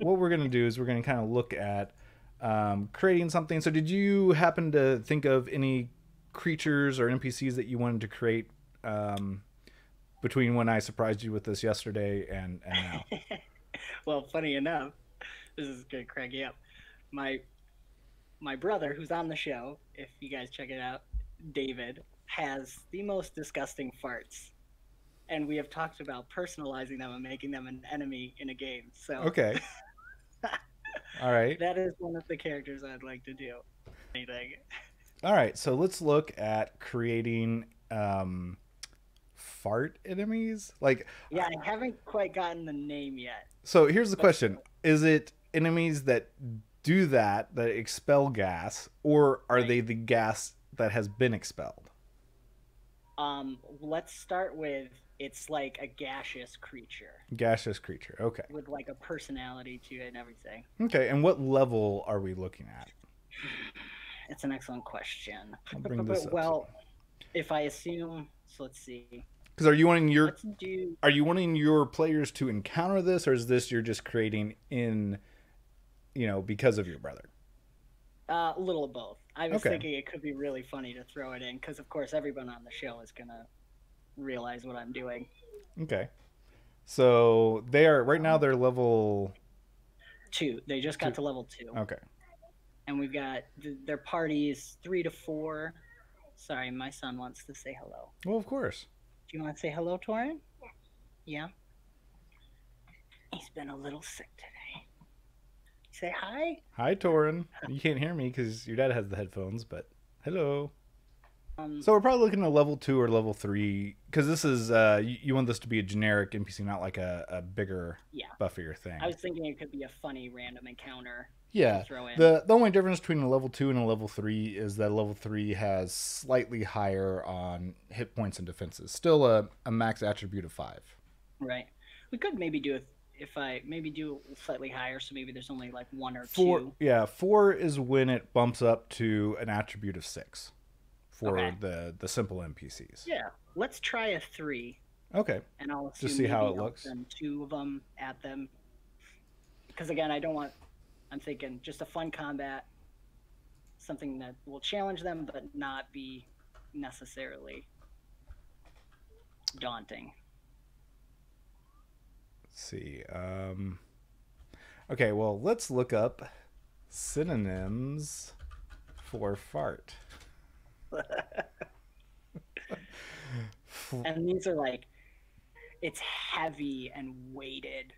so what we're gonna do is we're gonna kind of look at um, creating something. So did you happen to think of any creatures or NPCs that you wanted to create um, between when I surprised you with this yesterday and and now? well, funny enough, this is good, Craig. crack you. My my brother, who's on the show, if you guys check it out, David, has the most disgusting farts. And we have talked about personalizing them and making them an enemy in a game. So Okay. All right. that is one of the characters I'd like to do. Anything. All right. So let's look at creating um, fart enemies. Like, Yeah, I haven't quite gotten the name yet. so here's the question: Is it enemies that do that that expel gas, or are Right. they the gas that has been expelled? Um, let's start with it's like a gaseous creature Gaseous creature. Okay. with like a personality to it and everything. Okay. And what level are we looking at? It's an excellent question. I'll bring this up. well, if I assume, so let's see. Because are you wanting your do. are you wanting your players to encounter this, or is this you're just creating in, you know, because of your brother? Uh, a little of both. I was Okay. thinking it could be really funny to throw it in because, of course, everyone on the show is gonna realize what I'm doing. Okay. So they are right now. They're level. Two. They just got Two. to level two, Okay. and we've got th- their parties three to four. Sorry, my son wants to say hello. Well, of course. Do you want to say hello, Torin? Yeah. He's been a little sick today. Say hi. Hi, Torin. You can't hear me because your dad has the headphones, but hello. Um, So we're probably looking at level two or level three because this is uh you, you want this to be a generic NPC, not like a, a bigger, Yeah. buffier thing. I was thinking it could be a funny random encounter yeah. to throw in. The the only difference between a level two and a level three is that level three has slightly higher on hit points and defenses. Still a, a max attribute of five. Right. We could maybe do it if I maybe do slightly higher, so maybe there's only like one or Four two. yeah, four is when it bumps up to an attribute of six for Okay. the the simple NPCs. Yeah. Let's try a three, Okay. and I'll Just see how it looks. send two of them at them. Because again, I don't want. I'm thinking just a fun combat, something that will challenge them, but not be necessarily daunting. Let's see. Um, okay, well, let's look up synonyms for fart. And these are like, it's heavy and weighted.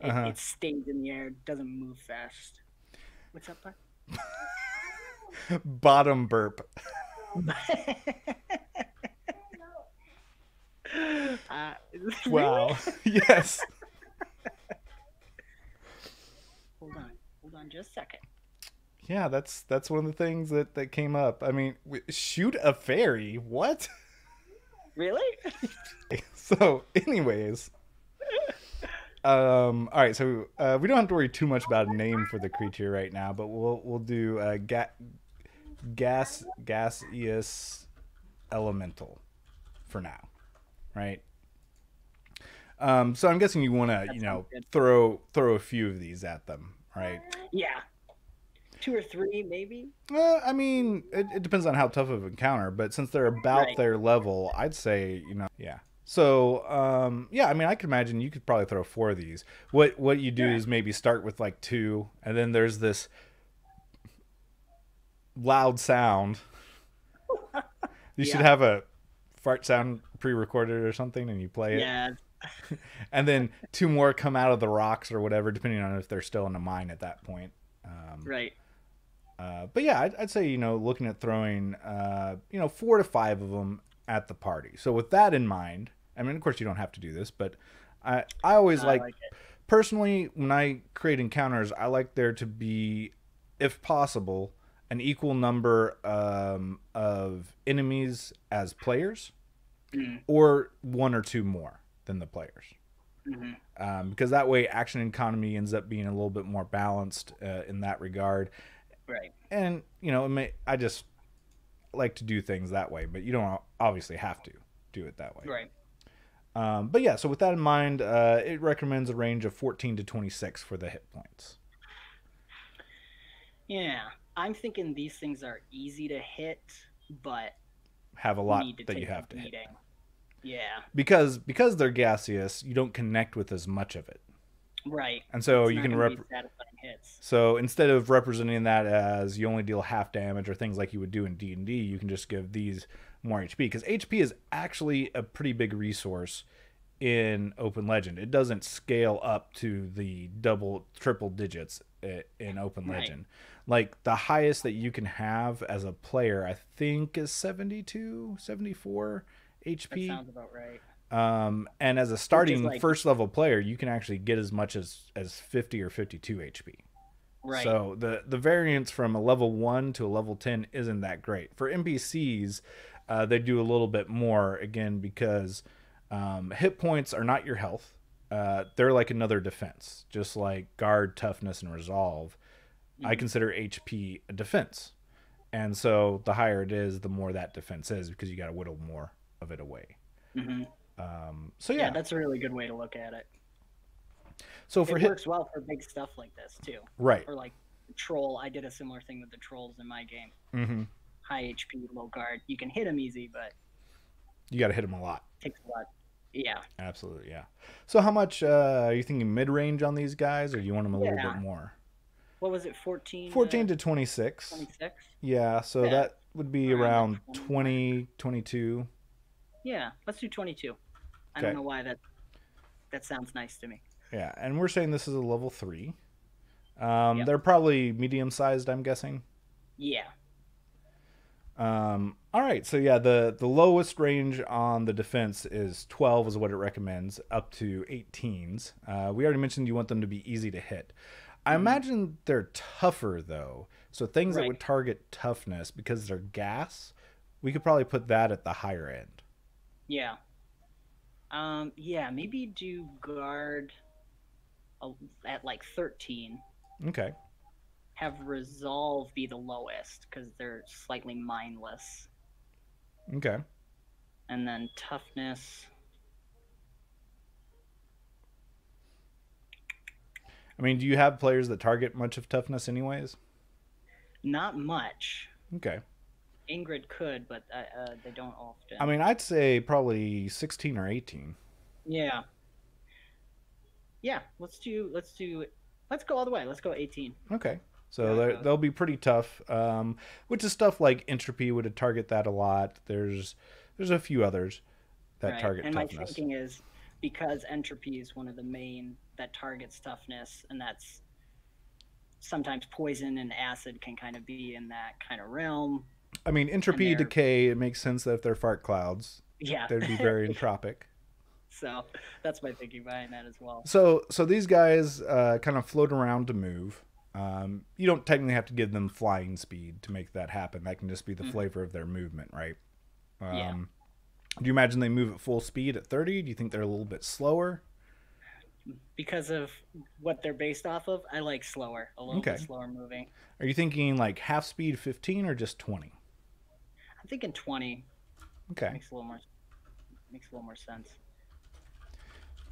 It, Uh-huh. it stays in the air, doesn't move fast. What's up, bud? Bottom burp. uh, Wow. yes. Hold on, hold on, just a second. Yeah, that's that's one of the things that that came up. I mean, w- shoot a fairy. What? Really? so, anyways, um, all right. So uh, we don't have to worry too much about a name for the creature right now, but we'll we'll do uh, ga- gas gaseous elemental for now, right? Um, so I'm guessing you want to you know good. throw throw a few of these at them, right? Yeah. Two or three, maybe. Uh, I mean, it, it depends on how tough of an encounter, but since they're about Right. their level, I'd say, you know, yeah. So, um, yeah, I mean, I could imagine you could probably throw four of these. What what you do Yeah. is maybe start with like two, and then there's this loud sound. You should have a fart sound pre-recorded or something, and you play it, Yeah. and then two more come out of the rocks or whatever, depending on if they're still in a mine at that point. Um, Right. Uh, but yeah, I'd, I'd say you know looking at throwing uh, you know four to five of them at the party. So with that in mind, I mean, of course you don't have to do this, but I I always I like, like personally when I create encounters, I like there to be, if possible, an equal number um, of enemies as players, Mm. or one or two more than the players hmm um, because that way action economy ends up being a little bit more balanced uh, in that regard Right. and you know may, i just like to do things that way but you don't obviously have to do it that way Right. Um, but yeah, so with that in mind, uh, it recommends a range of 14 to 26 for the hit points. Yeah, I'm thinking these things are easy to hit, but Have a lot that you have to hit. Yeah, Because because they're gaseous, you don't connect with as much of it. Right. And so It's you can rep- hits. So instead of representing that as you only deal half damage or things like you would do in D and D, you can just give these more HP because HP is actually a pretty big resource in Open Legend. It doesn't scale up to the double, triple digits in Open Right. Legend. Like the highest that you can have as a player, I think, is 72, 74 That HP. sounds about right. Um, and as a starting like- first level player, you can actually get as much as as 50 or 52 HP. Right. So the the variance from a level one to a level ten isn't that great. For NPCs, uh, they do a little bit more again because um, hit points are not your health. Uh, they're like another defense, just like guard, toughness, and resolve. I Mhm. consider HP a defense, and so the higher it is, the more that defense is because you got to whittle more of it away. hmm Um, so yeah. yeah, that's a really good way to look at it. so for it hit works well for big stuff like this too, right, or like troll. I did a similar thing with the trolls in my game. hmm High HP, low guard. You can hit them easy, but you got to hit them a lot. takes a lot. Yeah. Absolutely, yeah. So how much uh, are you thinking mid range on these guys, or do you want them a little bit more? What was it? 14. 14 to 26. 26. Yeah, so Yeah. that would be Around around 20, 22. Yeah. Let's do 22. I Okay. don't know why that. That sounds nice to me. Yeah, and we're saying this is a level 3. Um, Yep. They're probably medium sized, I'm guessing. Yeah. Um, all right, so yeah, the, the lowest range on the defense is 12 is what it recommends, up to 18s. Uh, we already mentioned you want them to be easy to hit. I Mhm. imagine they're tougher though. So things that would target toughness because they're gas, we could probably put that at the higher end. Yeah. Um. Yeah. Maybe do guard. a- At like 13. Okay. Have resolve be the lowest because they're slightly mindless, Okay. and then toughness. I mean, do you have players that target much of toughness anyways? Not much. Okay. Ingrid could, but uh, uh, they don't often. I mean, I'd say probably 16 or 18. yeah. Yeah. Let's do. Let's do. Let's go all the way. Let's go 18. Okay. So Yeah, they're they'll be pretty tough. Um, which is stuff like entropy would target that a lot. There's there's a few others that right. target and my toughness. thinking is because entropy is one of the main that targets toughness, and that's sometimes poison and acid can kind of be in that kind of realm. I mean, entropy decay. It makes sense that if they're fart clouds, Yeah. they'd be very entropic. so that's my thinking behind that as well. So so these guys uh, kind of float around to move. Um, you don't technically have to give them flying speed to make that happen. That can just be the Mhm. flavor of their movement, right? Um, Yeah. Do you imagine they move at full speed at 30? Do you think they're a little bit slower? Because of what they're based off of, I like slower, a little Okay. bit slower moving. Are you thinking like half speed 15 or just 20? I'm thinking 20 Okay. makes a little more makes a little more sense.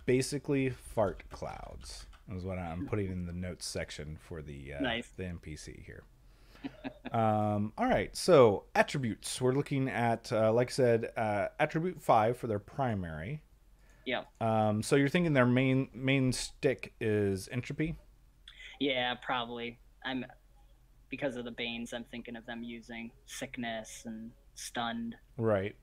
Basically, fart clouds is what I'm putting in the notes section for the uh, Nice. the NPC here. um, all right, so attributes. We're looking at, uh, like I said, uh, attribute five for their primary. Yeah. Um, so you're thinking their main main stick is entropy. Yeah, probably. I'm because of the Banes, I'm thinking of them using sickness and stunned. Right.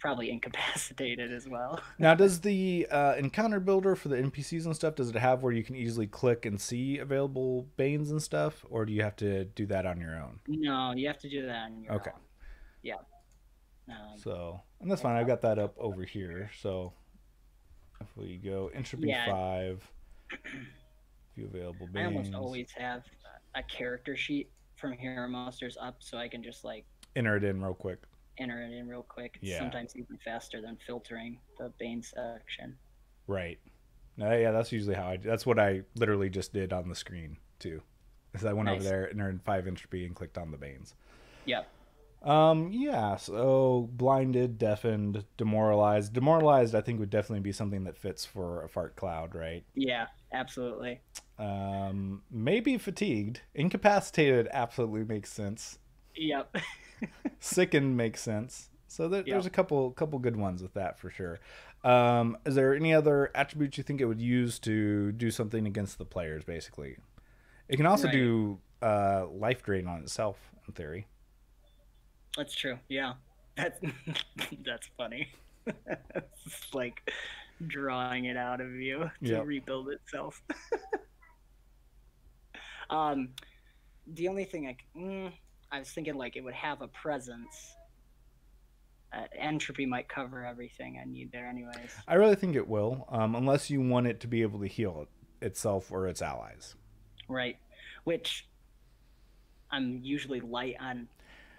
Probably incapacitated as well. Now, does the uh, encounter builder for the NPCs and stuff does it have where you can easily click and see available banes and stuff, or do you have to do that on your own? No, you have to do that on your Okay. own. Okay. Yeah. Um, So, and that's fine. I've got that up over here. So, if we go entropy Yeah. five, few available I almost always have a character sheet from Hero Monsters up, so I can just like enter it in real quick. enter it in real quick. Yeah. sometimes even faster than filtering the Bane section. Right. No, yeah, that's usually how I. do That's what I literally just did on the screen too. Is I went over Nice. there, entered five entropy, and clicked on the banes. Yep. Um, yeah, so blinded, deafened, demoralized. Demoralized, I think, would definitely be something that fits for a fart cloud, right? Yeah, absolutely. Um, maybe fatigued. Incapacitated absolutely makes sense. Yep. Sickened makes sense. So there, Yep. there's a couple couple good ones with that for sure. Um, is there any other attributes you think it would use to do something against the players? Basically, it can also Right. do uh, life drain on itself in theory. That's true. Yeah. That's that's funny. it's like drawing it out of you to Yep. rebuild itself. um, the only thing I mm, I was thinking like it would have a presence. Uh, entropy might cover everything I need there, anyways. I really think it will, um, unless you want it to be able to heal it, itself or its allies. Right. Which I'm usually light on.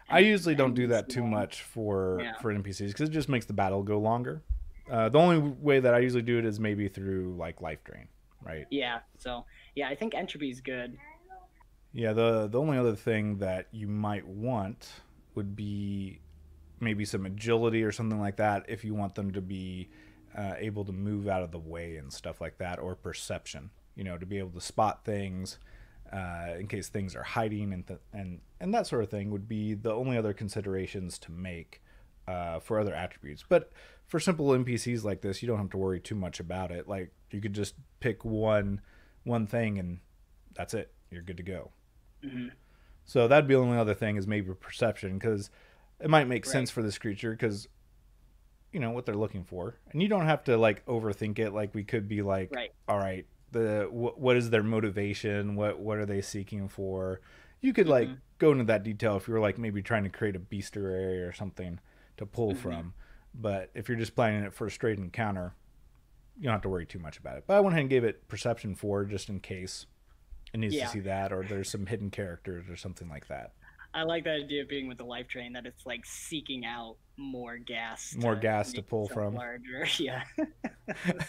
I usually don't do that too much for Yeah. for NPCs because it just makes the battle go longer. Uh, the only way that I usually do it is maybe through like life drain, right? Yeah. So yeah, I think entropy is good. Yeah. The the only other thing that you might want would be maybe some agility or something like that if you want them to be uh, able to move out of the way and stuff like that, or perception. You know, to be able to spot things. Uh, in case things are hiding and, th- and and that sort of thing would be the only other considerations to make uh, for other attributes. But for simple NPCs like this, you don't have to worry too much about it. Like you could just pick one one thing and that's it. You're good to go. Mhm. So that'd be the only other thing is maybe perception because it might make Right. sense for this creature because you know what they're looking for, and you don't have to like overthink it. Like we could be like, Right. all right, the wh- what is their motivation? What what are they seeking for? You could like Mhm. go into that detail if you were like maybe trying to create a bestiary or something to pull Mhm. from. But if you're just planning it for a straight encounter, you don't have to worry too much about it. But I went ahead and gave it perception four just in case it needs Yeah. to see that, or there's some hidden characters or something like that. I like that idea of being with the life drain that it's like seeking out more gas, More gas to pull from. Larger, yeah.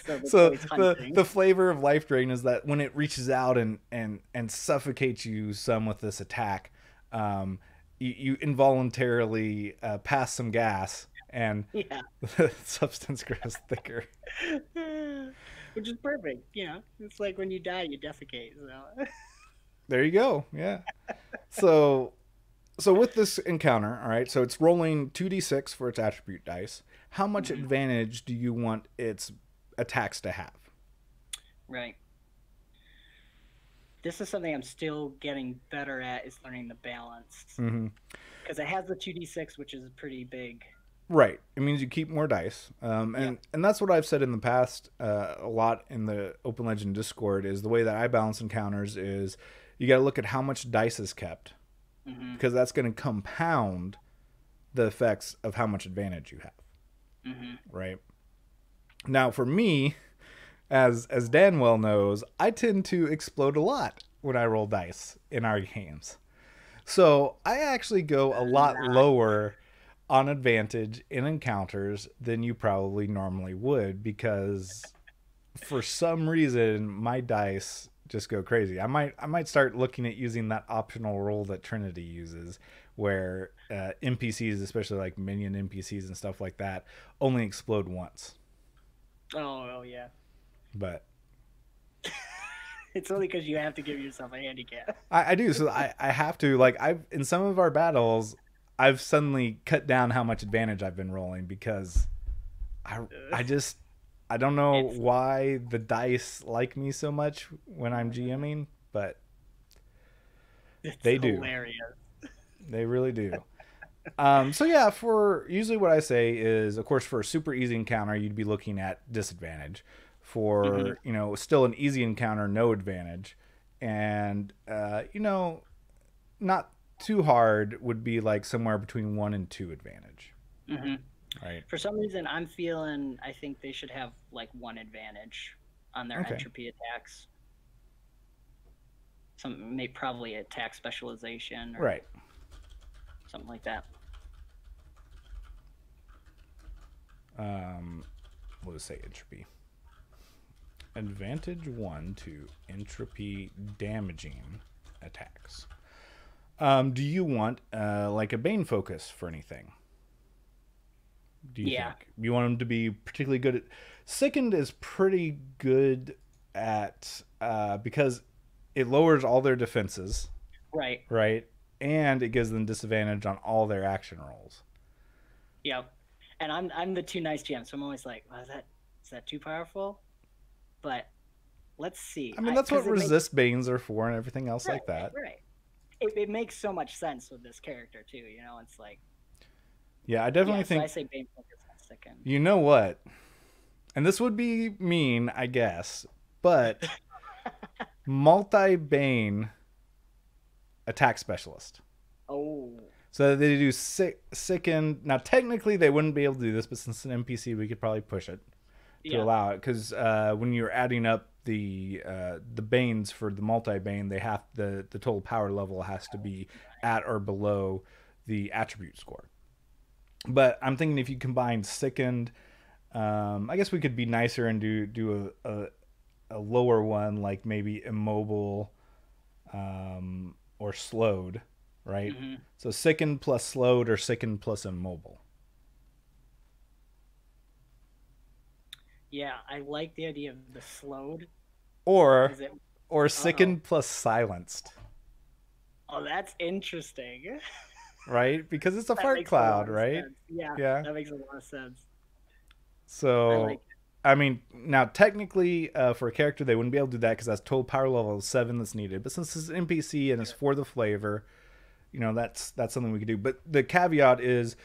so so the the flavor of life drain is that when it reaches out and and and suffocates you some with this attack um you, you involuntarily uh, pass some gas and yeah, the substance grows thicker which is perfect. You know, it's like when you die, you defecate. So there you go yeah so so with this encounter all right so it's rolling 2d6 for its attribute dice how much Mhm. advantage do you want its attacks to have right. This is something I'm still getting better at is learning the balance mm-hmm. because it has the two d six, which is pretty big. Right. It means you keep more dice, um, and and that's what I've said in the past uh, a lot in the Open Legend Discord. Is the way that I balance encounters is you got to look at how much dice is kept hmm because that's going to compound the effects of how much advantage you have. hmm Right. Now, for me, as as Dan well knows, I tend to explode a lot when I roll dice in our games. So I actually go a lot lower on advantage in encounters than you probably normally would because for some reason my dice just go crazy. I might I might start looking at using that optional roll that Trinity uses where uh, NPCs, especially like minion NPCs and stuff like that, only explode once. Oh, oh yeah. But It's only because you have to give yourself a handicap. I, I do. So I, I have to like I've in some of our battles, I've suddenly cut down how much advantage I've been rolling because I I just I don't know It's- why the dice like me so much when I'm GMing, but It's They do. hilarious. They really do. um, so yeah, for usually what I say is, of course, for a super easy encounter, you'd be looking at disadvantage. For Mhm. you know, still an easy encounter, no advantage, and uh, you know, not too hard would be like somewhere between one and two advantage, hmm right? For some reason, I'm feeling I think they should have like one advantage on their Okay. entropy attacks. Some may probably attack specialization or Right. something like that. Um, what does it say entropy? Advantage one to entropy damaging attacks. Um, do you want uh, like a Bane focus for anything? Do you Yeah. think you want him to be particularly good at? Sickened is pretty good at uh, because it lowers all their defenses, Right. right? And it gives them disadvantage on all their action rolls. Yep. And I'm I'm the too nice GM, so I'm always like, is that is that too powerful? But let's see. I mean, that's what it makes- resist banes are for, and everything else right, like that. Right. right. It, it makes so much sense with this character too. You know, it's like Yeah, I definitely yeah, so think I say Bane focus on second. You know what? And this would be mean, I guess, but multi Bane attack specialist. Oh. So they do sick, sicken. Now, technically, they wouldn't be able to do this, but since it's an NPC, we could probably push it to Yeah. allow it. Because uh, when you're adding up the uh, the banes for the multi bane, they have the the total power level has to be at or below the attribute score. But I'm thinking if you combine sickened, um, I guess we could be nicer and do do a, a, a lower one like maybe immobile um, or slowed, right? Mhm. So sickened plus slowed or sickened plus immobile. Yeah, I like the idea of the slowed. Or it? or sickened plus silenced, Oh, that's interesting. right? Because it's a That fart makes a cloud, right? Yeah, Yeah. that makes a lot of sense. So I I, mean, now technically uh, for a character they wouldn't be able to do that because that's total power level seven that's needed. But since it's an NPC and it's for the flavor, you know that's that's something we could do. But the caveat is,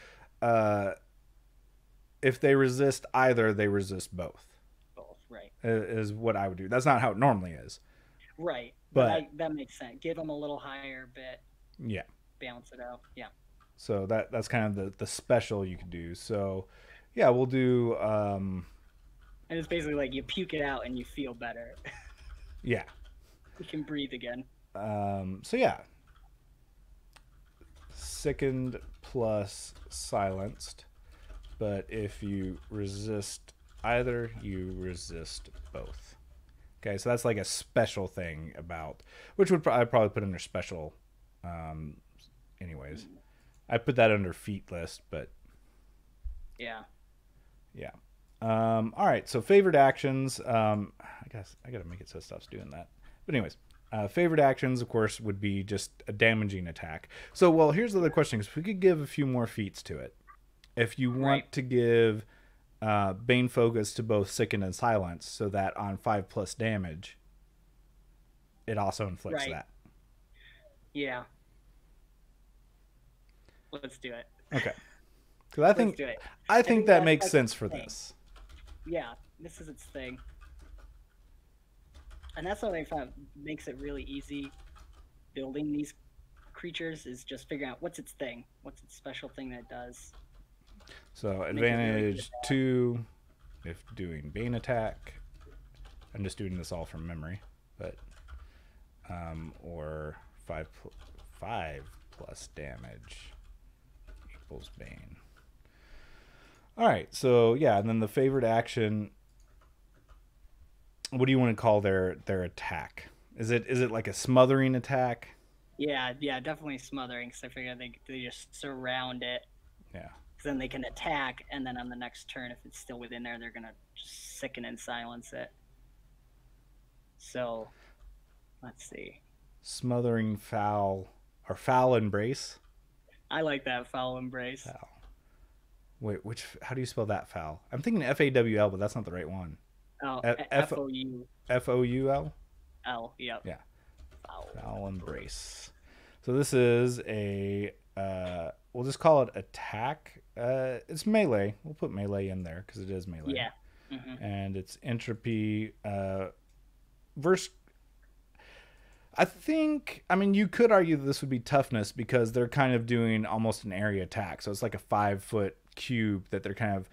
uh, if they resist either, they resist both. both. Right. Is what I would do. That's not how it normally is. Right. But- But I, that makes sense. Give them a little higher bit, Yeah. Balance it out. Yeah. So that that's kind of the the special you can do. So yeah, we'll do. Um, And it's basically like you puke it out and you feel better. yeah. you can breathe again. Um, so yeah, sickened plus silenced, but if you resist either, you resist both. Okay, so that's like a special thing about which would pro- I'd probably put under special. Um, anyways, I put that under feat list, but Yeah. yeah. Um, all right, so favorite actions. Um, I guess I gotta make it so it stops doing that. But anyways, uh, favorite actions, of course, would be just a damaging attack. So, well, here's the other question: Is we could give a few more feats to it. If you want Right. to give uh, Bane focus to both sicken and silence, so that on five plus damage, it also inflicts Right. that. Yeah. Let's do it. Okay. Because I Let's think do it. I think think that makes sense for thing. this. Yeah, this is its thing. And that's what I found makes it really easy building these creatures is just figuring out what's its thing, what's its special thing that it does. So advantage two if doing Bane attack. I'm just doing this all from memory, but um, or five pl- five plus damage equals Bane. All right, so yeah, and then the favorite action. What do you want to call their their attack? Is it is it like a smothering attack? Yeah, yeah, definitely smothering. Because I figure they they just surround it. Yeah. then they can attack, and then on the next turn, if it's still within there, they're gonna just sicken and silence it. So, let's see. Smothering foul or foul embrace. I like that foul embrace. Foul. Wait, which? How do you spell that foul? I'm thinking F A W L, but that's not the right one. Oh, F- O U F O U L. L. Yep. Yeah. Foul. Foul embrace. So this is a. Uh, we'll just call it attack. Uh, it's melee. We'll put melee in there because it is melee. Yeah. hmm And it's entropy. Uh, verse. I think. I mean, you could argue that this would be toughness because they're kind of doing almost an area attack. So it's like a five foot cube that they're kind of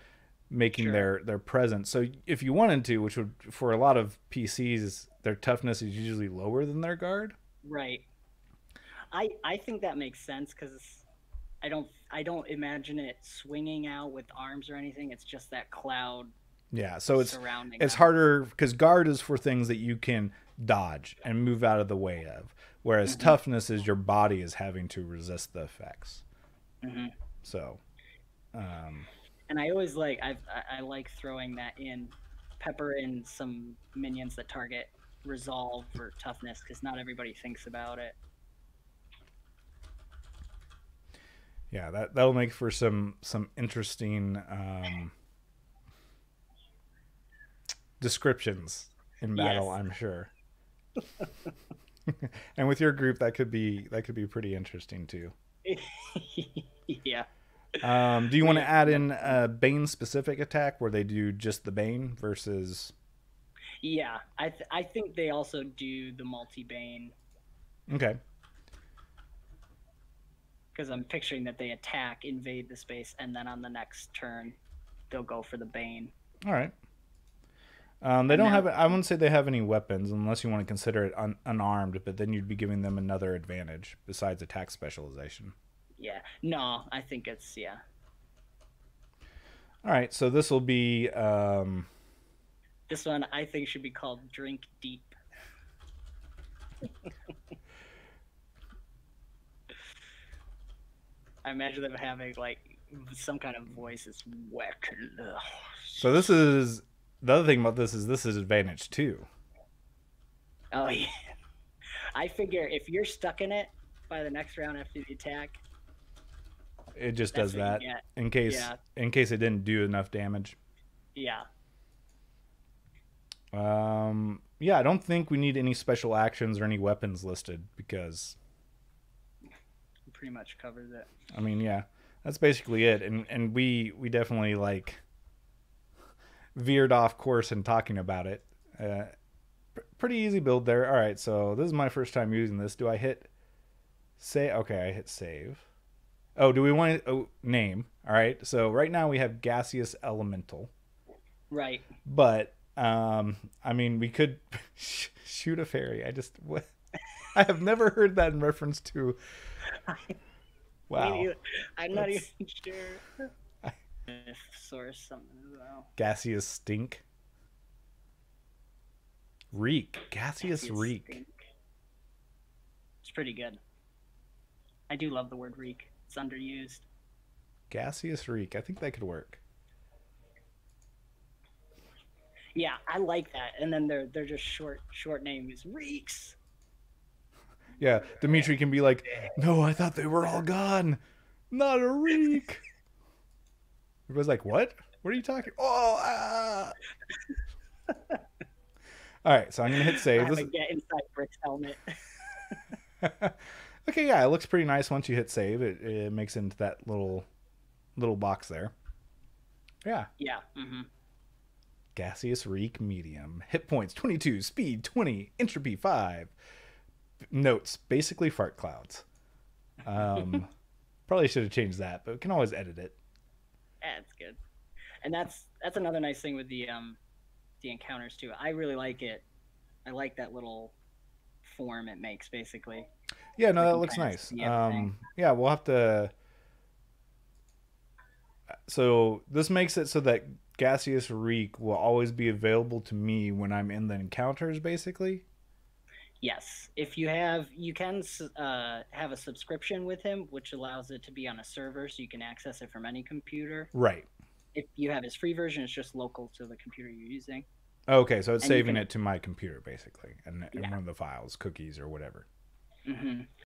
making Sure. their their presence. So if you wanted to, which would for a lot of PCs, their toughness is usually lower than their guard. Right. I I think that makes sense because I don't I don't imagine it swinging out with arms or anything. It's just that cloud Yeah. So it's it's them. harder because guard is for things that you can dodge and move out of the way of. Whereas toughness is your body is having to resist the effects. hmm So, um, And I always like I've, I I like throwing that in, pepper in some minions that target resolve or toughness because not everybody thinks about it. yeah, that that'll make for some some interesting um, descriptions in battle. Yes. I'm sure. and with your group, that could be that could be pretty interesting too. yeah. Um, do you want to add in a Bane specific attack where they do just the Bane versus? Yeah, I th- I think they also do the multi bane Okay, because I'm picturing that they attack, invade the space, and then on the next turn, they'll go for the bane. all right. Um, they don't now- have. I wouldn't say they have any weapons unless you want to consider it un- unarmed. But then you'd be giving them another advantage besides attack specialization. Yeah, no, I think it's yeah. All right, so this will be. Um, This one I think should be called Drink Deep. I imagine them having like some kind of voice. Whack. so this is the other thing about this is this is advantage too. Oh yeah. I figure if you're stuck in it by the next round after the attack, It just does that in case Yeah. in case it didn't do enough damage. Yeah. Um, yeah, I don't think we need any special actions or any weapons listed because Pretty much covers it. I mean, yeah, that's basically it. And and we we definitely like veered off course in talking about it. Uh, pr- pretty easy build there. All right, so this is my first time using this. Do I hit say? Okay, I hit save. Oh, do we want to oh, name? All right, so right now we have gaseous elemental, Right. but um, I mean we could sh- shoot a fairy. I just what. I have never heard that in reference to. Wow. I'm not That's- even sure. Source something as well. Gaseous stink. Reek. Gaseous Gaseous reek. stink. It's pretty good. I do love the word reek. It's underused. Gaseous reek. I think that could work. Yeah, I like that. And then they're they're just short short names. Reeks. Yeah, Dimitri can be like, "No, I thought they were all gone. Not a reek." Everybody's like, "What? What are you talking?" Oh, ah. all right. So I'm gonna hit save. This get inside Brick's helmet. okay, yeah, it looks pretty nice once you hit save. It, it makes it into that little little box there. Yeah. yeah. Mm-hmm. Gaseous Reek Medium. Hit points 22, speed 20, entropy 5. Notes basically fart clouds. Um, probably should have changed that, but we can always edit it. That's good. And that's that's another nice thing with the um the encounters too. I really like it. I like that little form it makes basically. Yeah, no, that looks nice. Um, yeah, we'll have to. So this makes it so that Gaseous Reek will always be available to me when I'm in the encounters, basically. Yes, if you have, you can uh, have a subscription with him, which allows it to be on a server, so you can access it from any computer. Right. If you have his free version, it's just local to the computer you're using. Okay, so it's And saving can- it to my computer, basically, and, and Yeah. one of the files, cookies, or whatever. hmm